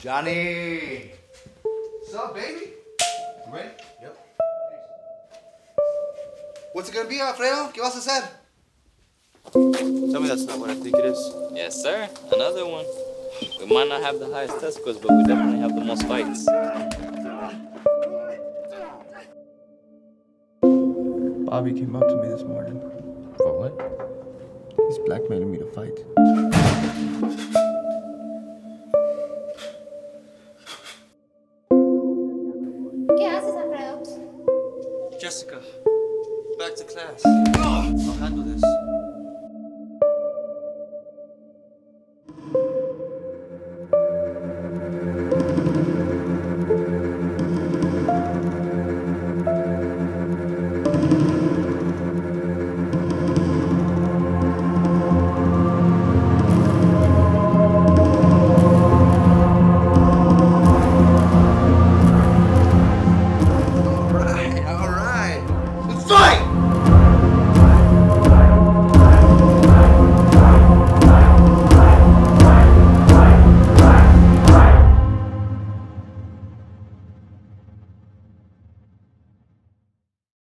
Johnny! What's up, baby? You ready? Yep. What's it gonna be, Alfredo? ¿Qué vas a hacer? Tell me that's not what I think it is. Yes, sir. Another one. We might not have the highest test scores, but we definitely have the most fights. Bobby came up to me this morning. For what? He's blackmailing me to fight. Jessica, back to class. I'll handle this.